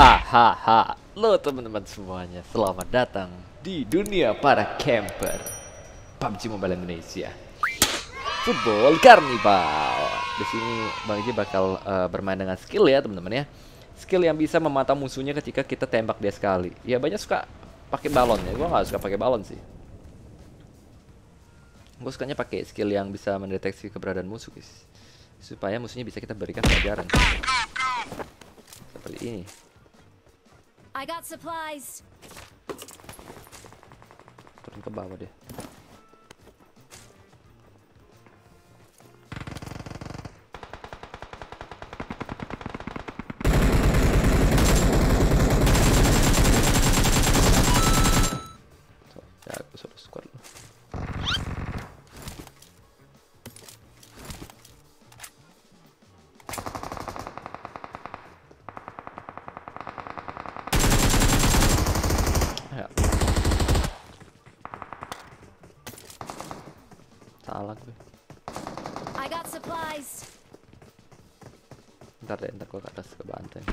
Hahaha, lo teman-teman semuanya, selamat datang di dunia para camper PUBG Mobile Indonesia. Football Carnival. Di sini Bang Ji bakal uh, bermain dengan skill ya teman-teman ya. Skill yang bisa memata musuhnya ketika kita tembak dia sekali. Ya banyak suka pakai balon ya. Gua nggak suka pakai balon sih. Gue sukanya pakai skill yang bisa mendeteksi keberadaan musuh guys. Supaya musuhnya bisa kita berikan pelajaran. Seperti ini. I got supplies. Turun ke bawah deh. Salah gue. I got supplies. Ntar deh, ntar gue ke atas ke banteng.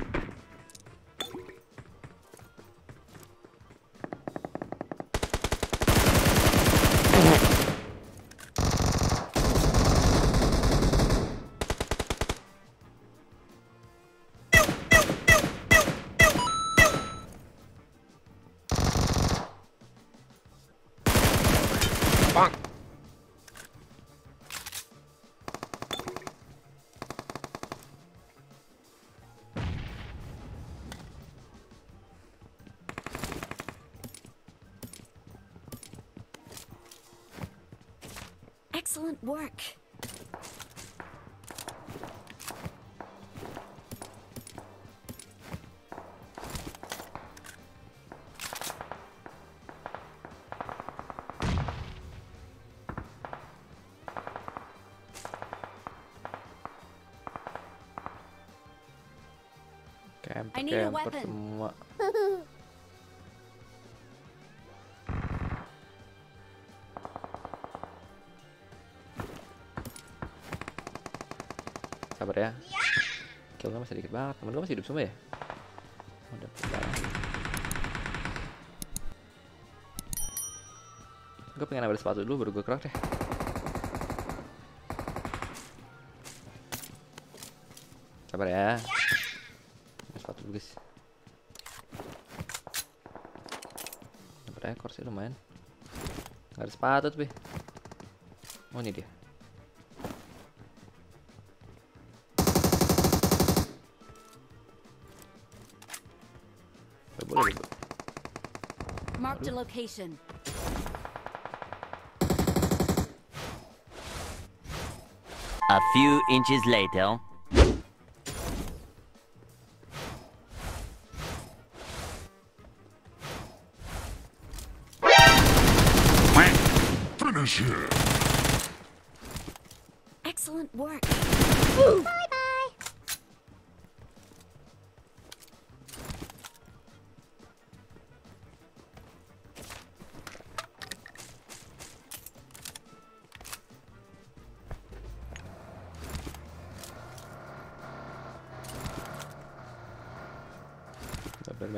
Excellent work. I need a weapon. Sabar ya. Kill gue masih dikit banget. Temen gue masih hidup semua ya? Udah Gue pengen ambil sepatu dulu baru gue kerak deh. Sabar ya. Ambil sepatu dulu guys. Dapat ekor sih lumayan. Gak ada sepatu Be. Oh, ini dia. Marked a location. A few inches later.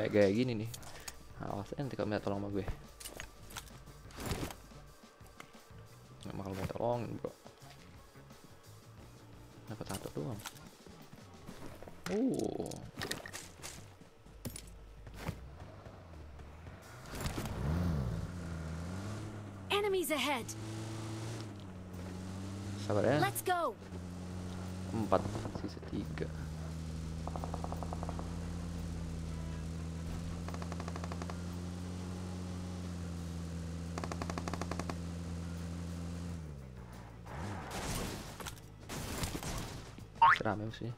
Kayak gini nih. Awas nanti kalau minta tolong sama gue. Gak bakal gue tolongin bro. Dapat satu doang. Uh. Enemies ahead. Sabar ya. Let's go. Empat sisa tiga. Rame musuhnya.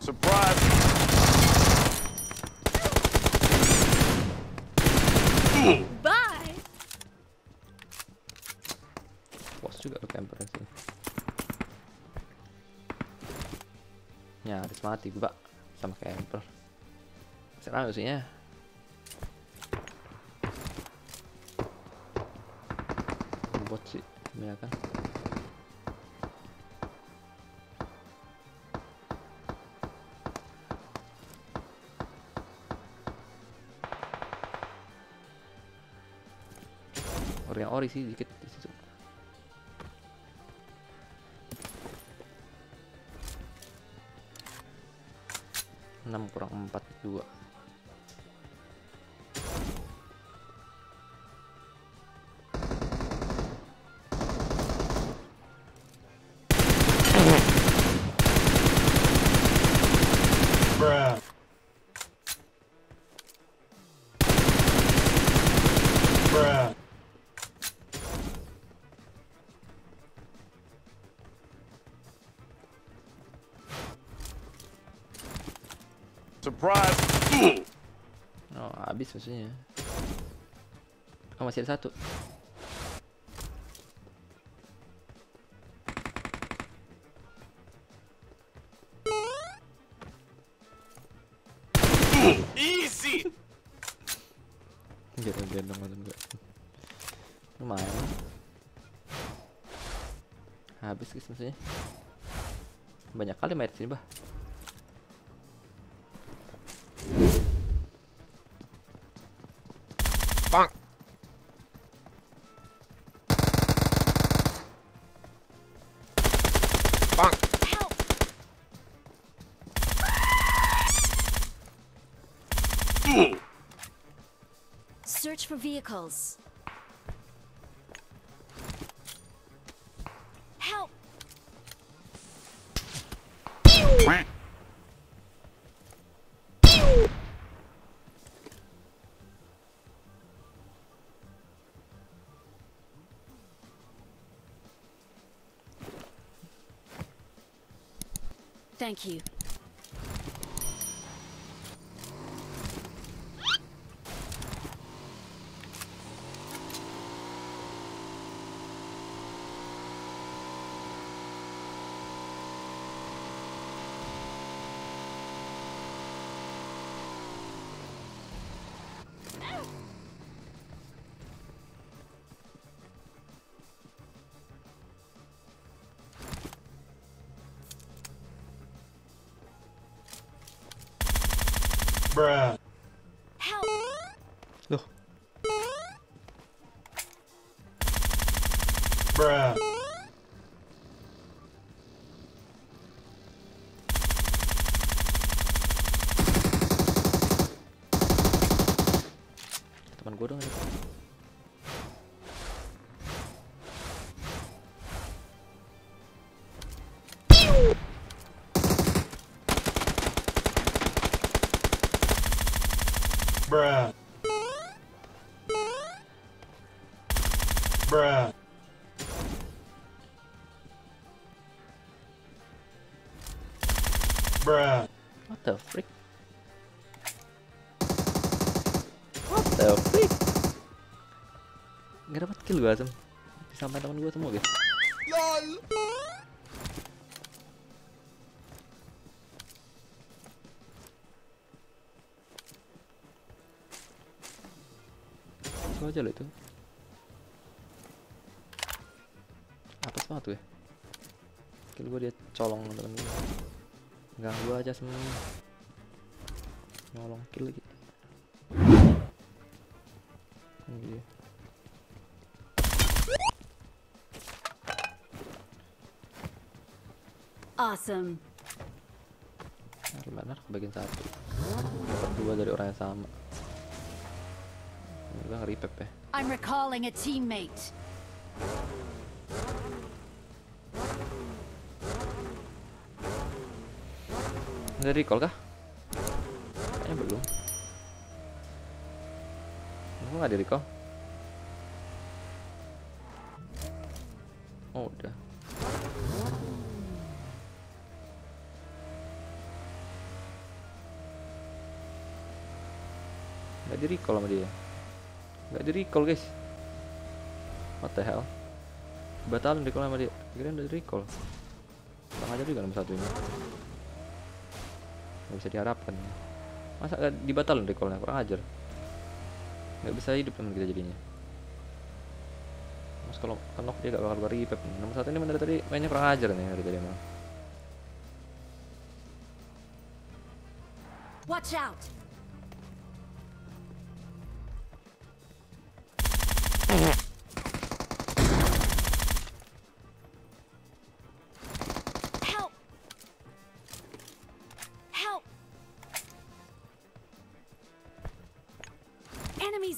Surprise. Mati gue, Pak. Sama camper. Serang musuhnya. Bot sih, ya kan. Ori ori sih dikit 6 kurang 4 2 Surprise. oh habis musuhnya oh masih ada satu. Easy. gendong-gendong nonton gue lumayan. Habis guys musuhnya banyak kali main sini bah for vehicles. Help! Thank you. Bruh. Help! Bruh. Bruh. what the freak what the freak nggak dapat kill gue asem sampai teman gue semua guys. Itu aja loh itu. Apa tuh ya? Kill gue dia colong temen gue ganggu aja semua nyolong kill lagi Iya. Awesome. Nah, gimana kebagian satu dapat dua dari orang yang sama Ini gue ngeri pep ya I'm recalling a teammate. Udah recall kah? Kayaknya belum. Kok nggak di recall? Oh udah. Nggak di recall sama dia. Nggak di recall guys. What the hell? Batalin recall sama dia. Kirain udah di recall. Bang aja juga nomor satu ini nggak bisa diharapkan. Masa dibatalin recallnya? Kurang ajar. Nggak bisa hidup teman kita jadinya. Mas kalau kenok dia gak bakal beripep nomor satu ini bener tadi mainnya kurang ajar nih dari tadi emang Watch out!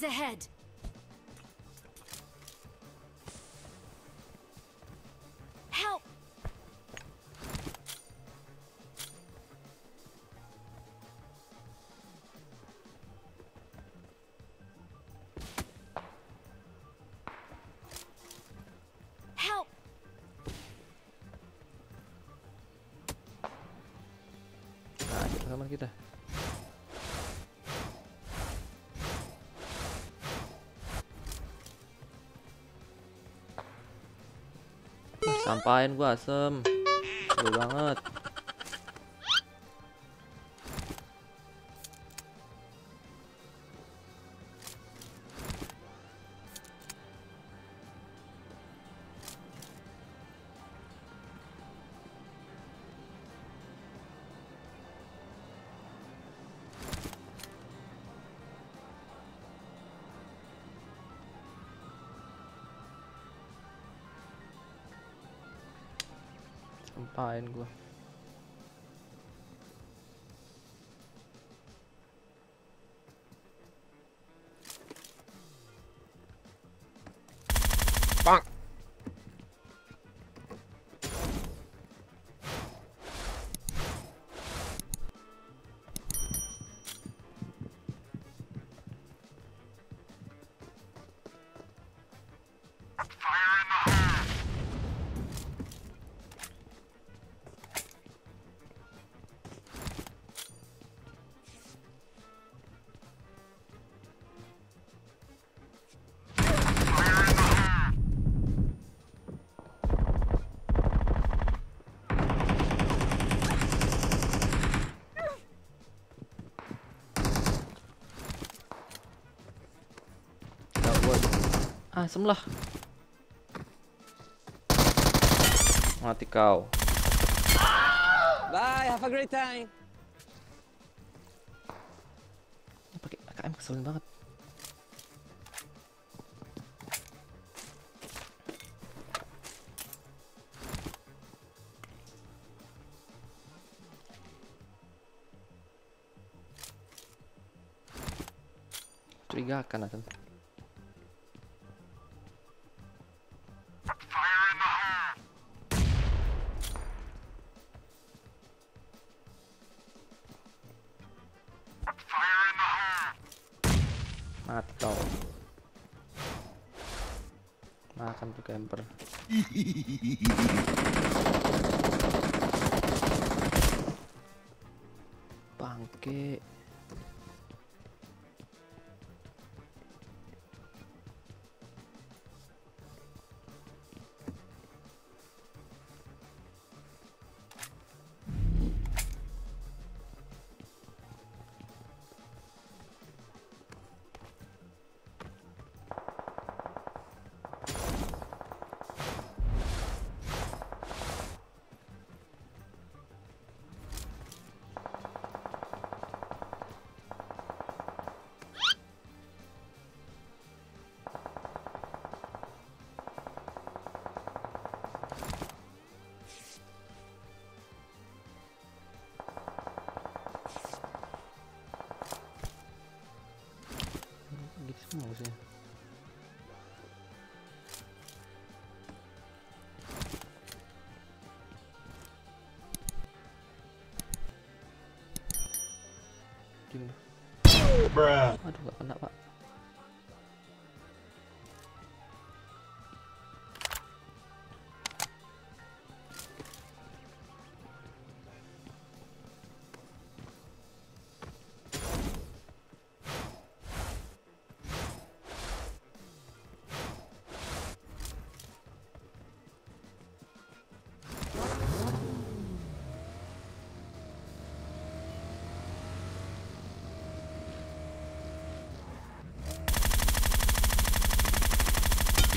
Enemies ahead! Help! Help! nah kita sama kita sampain gua asem. Seru banget sampain gua asem lah. Mati kau. Bye, have a great time. pakai AKM keselin banget. Curigakan Nathan makan tuh camper. Bangke Bruh.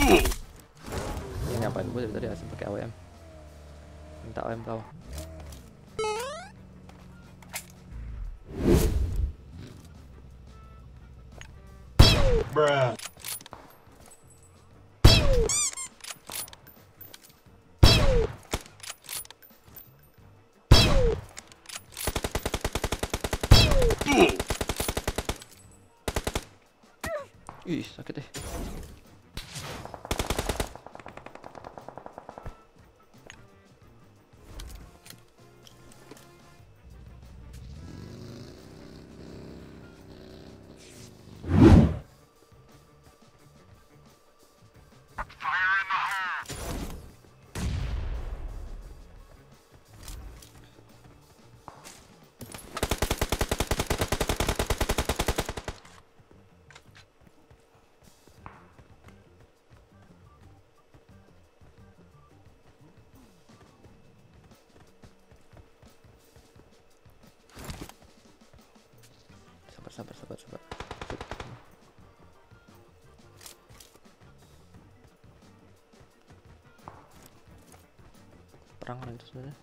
Ini ngapain gue tadi asing pakai AWM. Minta AWM kau. Bruh. Ih, sakit deh. Perang orang itu sebenarnya.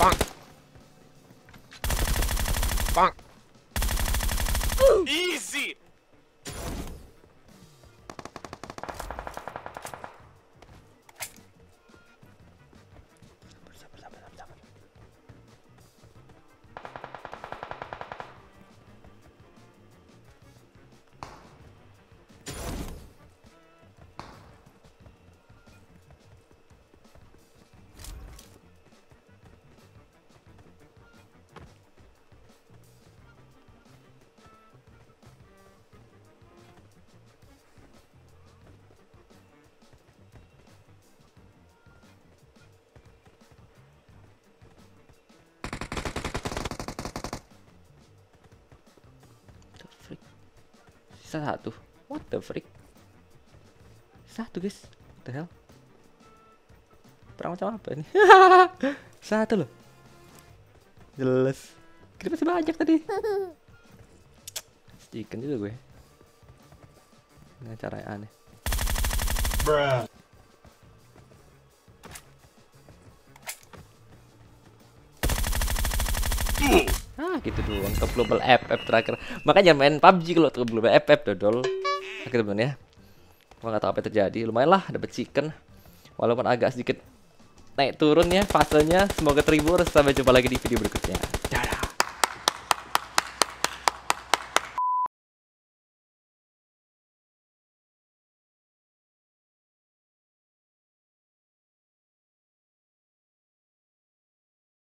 Easy. Sisa satu. What the freak? Satu guys. What the hell? Perang macam apa ini? satu loh. Jelas. Kita masih banyak tadi. Chicken juga gue. Dengan cara aneh. Bruh. Ah gitu doang top global FF terakhir. Makanya main PUBG kalau top global FF dodol. Oke teman ya. Gua nggak tahu apa yang terjadi. Lumayan lah dapet chicken. Walaupun agak sedikit naik turun ya fasenya. Semoga terhibur. Sampai jumpa lagi di video berikutnya